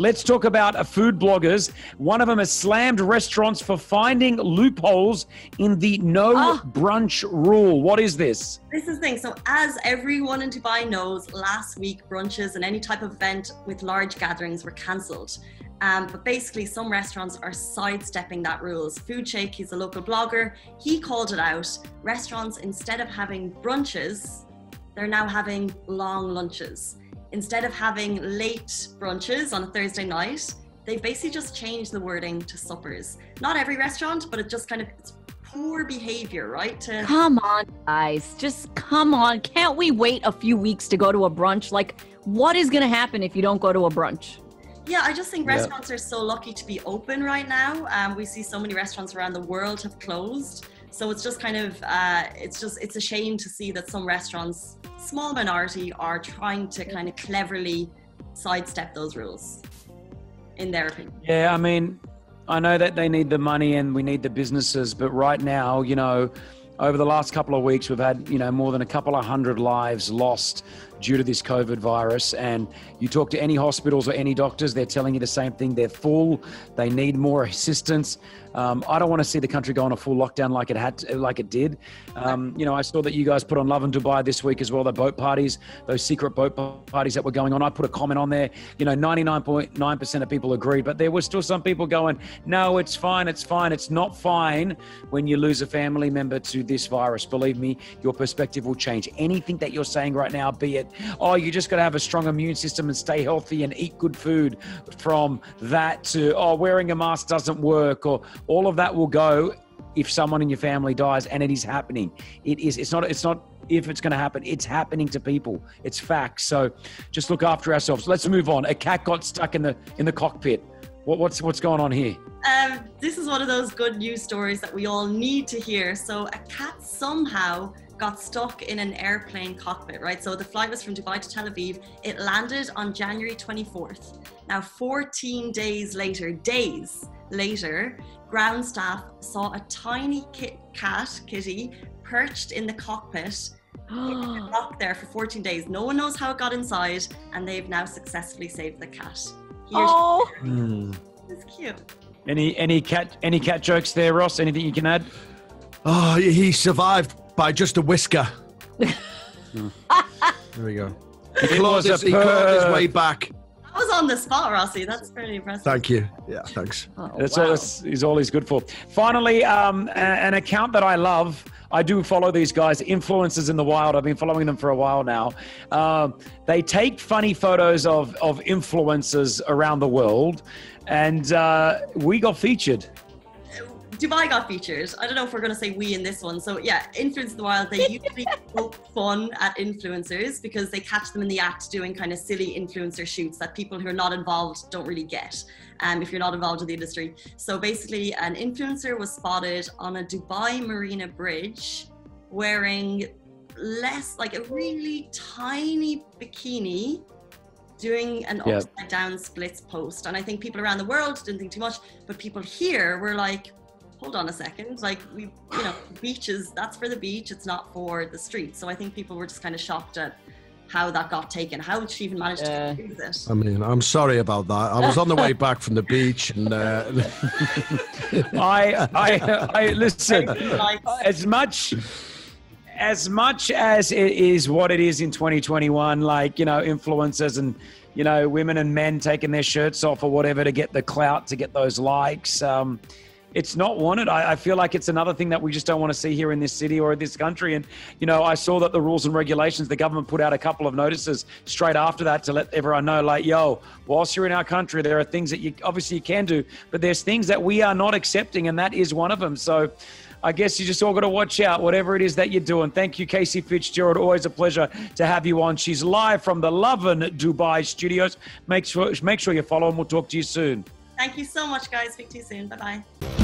Let's talk about food bloggers. One of them has slammed restaurants for finding loopholes in the no Ah. brunch rule. What is this? This is the thing. So, as everyone in Dubai knows, last week brunches and any type of event with large gatherings were cancelled. Um, but basically, some restaurants are sidestepping that rules. Food Shake, he's a local blogger, he called it out. Restaurants, instead of having brunches, they're now having long lunches. Instead of having late brunches on a Thursday night, they've basically just changed the wording to suppers. Not every restaurant, but it just kind of it's poor behavior, right? To Come on, guys. Just come on. Can't we wait a few weeks to go to a brunch? Like, what is going to happen if you don't go to a brunch? Yeah, I just think Yeah. restaurants are so lucky to be open right now. Um, we see so many restaurants around the world have closed. So it's just kind of, uh, it's just, it's a shame to see that some restaurants, small minority, are trying to kind of cleverly sidestep those rules, in their opinion. Yeah, I mean, I know that they need the money and we need the businesses, but right now, you know, over the last couple of weeks, we've had, you know, more than a couple of hundred lives lost due to this COVID virus. And you talk to any hospitals or any doctors, they're telling you the same thing. They're full. They need more assistance. Um, I don't want to see the country go on a full lockdown like it had, to, like it did. Um, you know, I saw that you guys put on Lovin Dubai this week as well. The boat parties, those secret boat parties that were going on. I put a comment on there. You know, 99.9% of people agreed, but there were still some people going, "No, it's fine. It's fine. It's not fine." When you lose a family member to this virus, believe me, your perspective will change. Anything that you're saying right now, be it, "Oh, you just got to have a strong immune system and stay healthy and eat good food," from that to, "Oh, wearing a mask doesn't work," or all of that will go if someone in your family dies and it is happening. It is it's not it's not if it's going to happen it's happening to people. It's facts. So just look after ourselves. Let's move on. A cat got stuck in the in the cockpit. What, what's what's going on here? Um, this is one of those good news stories that we all need to hear. So, a cat somehow got stuck in an airplane cockpit, right? So, the flight was from Dubai to Tel Aviv. It landed on January 24th. Now, 14 days later, days later, ground staff saw a tiny kit, cat, kitty, perched in the cockpit. locked there for 14 days. No one knows how it got inside, and they've now successfully saved the cat. Here's Oh, hmm. it's cute. any any cat any cat jokes there ross anything you can add Oh, he survived by just a whisker. there we go. He It clawed his, he clawed his way back. I was on the spot, Rossi. That's pretty impressive. Thank you. Yeah, thanks. Oh, That's wow. all this is all he's good for. Finally, um, a- an account that I love. I do follow these guys, influencers in the wild. I've been following them for a while now. Um, they take funny photos of of influencers around the world, and uh, we got featured. Dubai got featured. I don't know if we're going to say we in this one. So yeah, Influence the Wild, they usually poke fun at influencers because they catch them in the act doing kind of silly influencer shoots that people who are not involved don't really get. Um, if you're not involved in the industry. So basically, an influencer was spotted on a Dubai Marina bridge wearing less, like a really tiny bikini doing an Yeah. upside down splits post. And I think people around the world didn't think too much, but people here were like, hold on a second, like we, you know, beaches, that's for the beach, it's not for the street. So I think people were just kind of shocked at how that got taken, how she even managed Yeah. to use it. I mean, I'm sorry about that. I was on the way back from the beach and uh, I, I, I listen. As much as much as it is what it is in 2021 like you know influencers and you know women and men taking their shirts off or whatever to get the clout to get those likes um it's not wanted. I, I feel like it's another thing that we just don't want to see here in this city or this country. And, you know, I saw that the rules and regulations, the government put out a couple of notices straight after that to let everyone know, like, yo, whilst you're in our country, there are things that you obviously you can do, but there's things that we are not accepting, and that is one of them. So, I guess you just all got to watch out, whatever it is that you're doing. Thank you, Casey Fitzgerald. Always a pleasure to have you on. She's live from the Lovin Dubai studios. Make sure make sure you follow, and we'll talk to you soon. thank you so much, guys. Speak to you soon. Bye bye.